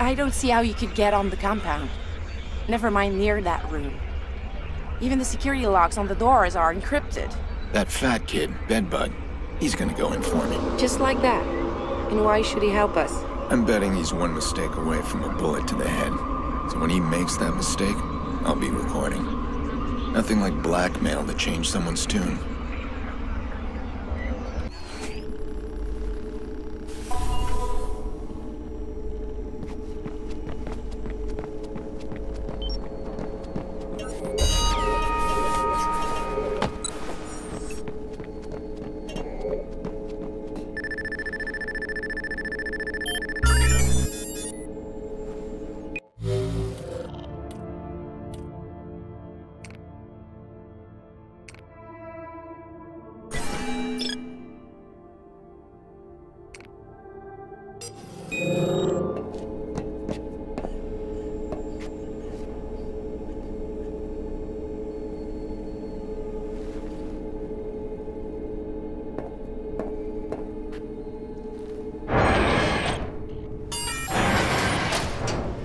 I don't see how you could get on the compound. Never mind near that room. Even the security locks on the doors are encrypted. That fat kid, Bedbug, he's gonna go in for me. Just like that. And why should he help us? I'm betting he's one mistake away from a bullet to the head. So when he makes that mistake, I'll be recording. Nothing like blackmail to change someone's tune.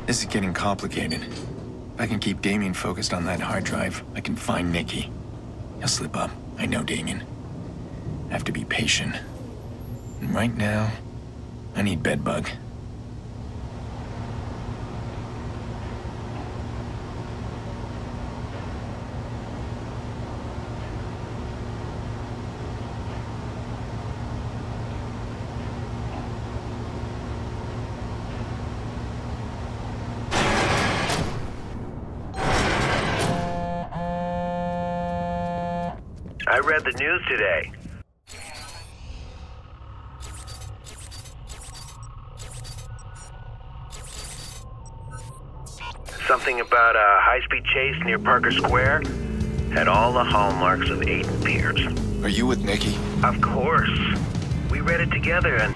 This is getting complicated. If I can keep Damien focused on that hard drive, I can find Nicky. He'll slip up. I know Damien. I have to be patient. And right now, I need Bedbug. I read the news today. Something about a high-speed chase near Parker Square had all the hallmarks of Aiden Pearce. Are you with Nicky? Of course. We read it together and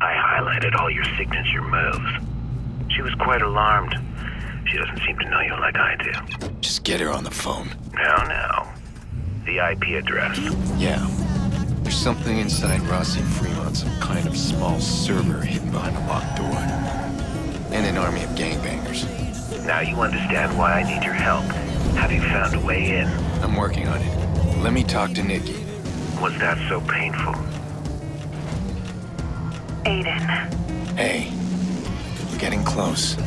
I highlighted all your signature moves. She was quite alarmed. She doesn't seem to know you like I do. Just get her on the phone. Now, now. The IP address. Yeah. There's something inside Rossi Fremont, some kind of small server hidden behind a locked door. And an army of gangbangers. Now you understand why I need your help. Have you found a way in? I'm working on it. Let me talk to Nicky. Was that so painful? Aiden. Hey, we're getting close.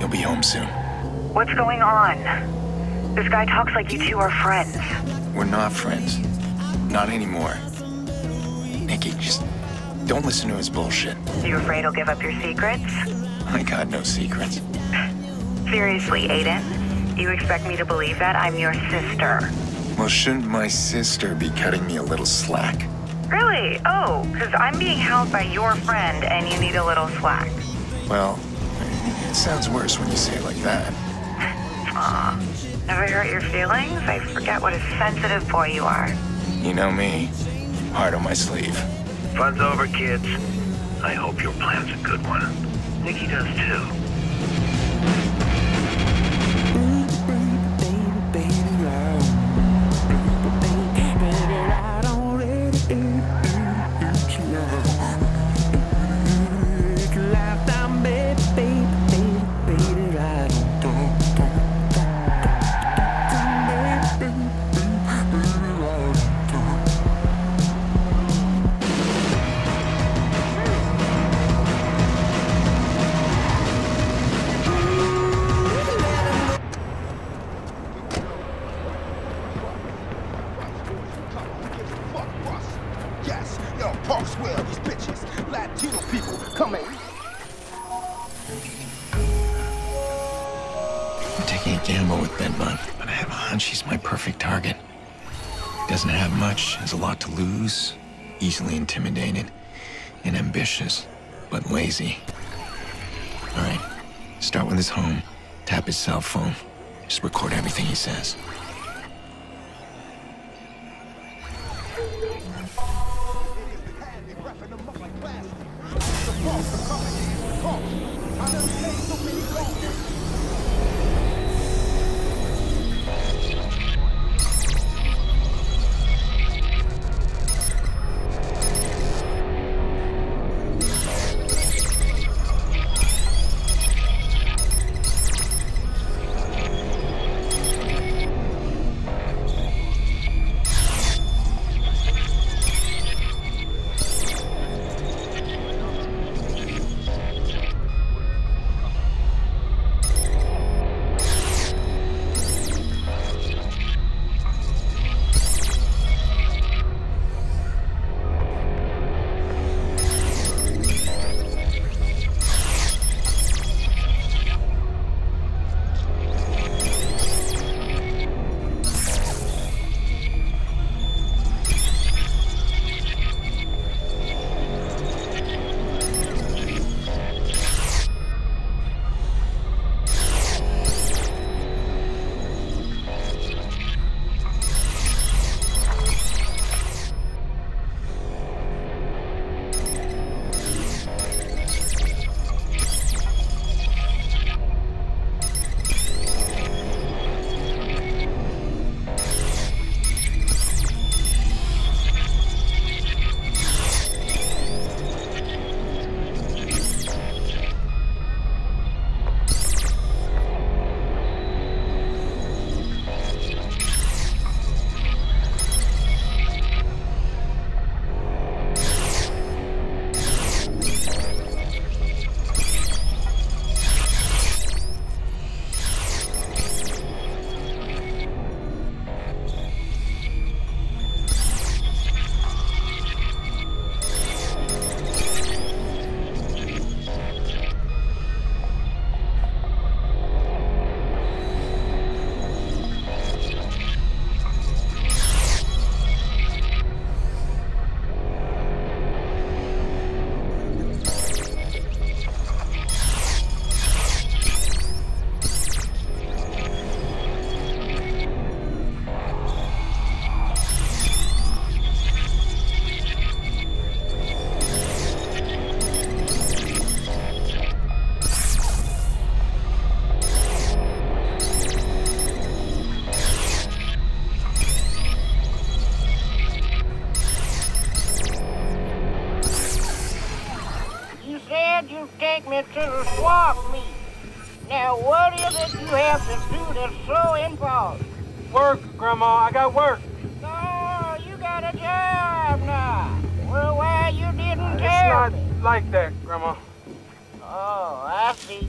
You'll be home soon. What's going on? This guy talks like you two are friends. We're not friends. Not anymore. Nicky, just don't listen to his bullshit. You afraid he'll give up your secrets? I got no secrets. Seriously, Aiden? You expect me to believe that I'm your sister? Well, shouldn't my sister be cutting me a little slack? Really? Oh, because I'm being held by your friend and you need a little slack. Well, it sounds worse when you say it like that. Aw. Have I hurt your feelings? I forget what a sensitive boy you are. You know me. Heart on my sleeve. Fun's over, kids. I hope your plan's a good one. Nicky does too. I'm taking a gamble with Ben Bedbug, but I have a hunch he's my perfect target. Doesn't have much, has a lot to lose, easily intimidated, and ambitious, but lazy. All right, start with his home, tap his cell phone, just record everything he says. take me to the swamp meet. Now, what is it you have to do that's so involved? Work, Grandma. I got work. Oh, you got a job now. Well, why you didn't uh, tell It's not like that, Grandma. Oh, I see.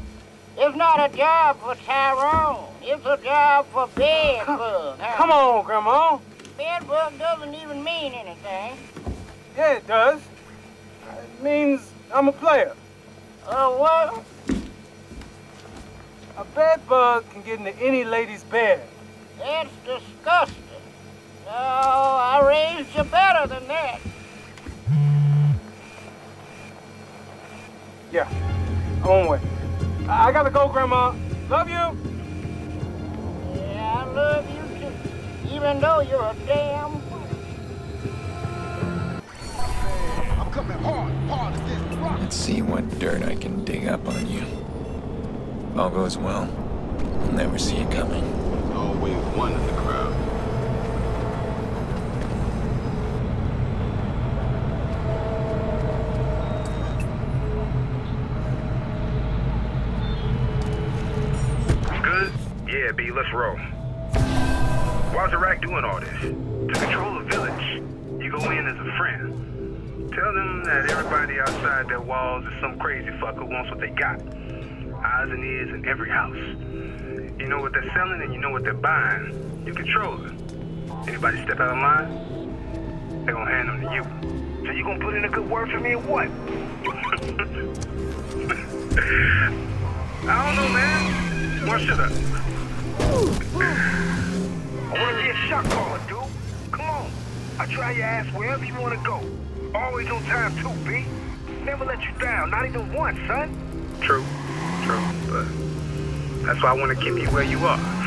It's not a job for Tyrone. It's a job for Bedbug. Come, huh? come on, Grandma. Bedbug doesn't even mean anything. Yeah, it does. It means I'm a player. Uh, what? A bed bug can get into any lady's bed. That's disgusting. No, I raised you better than that. Yeah, I'm on way. I, I gotta go, Grandma. Love you. Yeah, I love you too. Even though you're a damn fool. I'm coming hard, hard as. Let's see what dirt I can dig up on you. If all goes well, I'll never see it coming. Always one in the crowd. Good? Yeah, B, let's roll. Why's Iraq doing all this? To control the village. You go in as a friend. Tell them that everybody outside their walls is some crazy fucker wants what they got. Eyes and ears in every house. You know what they're selling and you know what they're buying. You control it. Anybody step out of line, they're gonna hand them to you. So you gonna put in a good word for me or what? I don't know, man. Where should I? I want to be a shot caller, dude. Come on. I'll try your ass wherever you want to go. Always on time, too, B. Never let you down, not even once, son. True, true, but that's why I want to keep you where you are.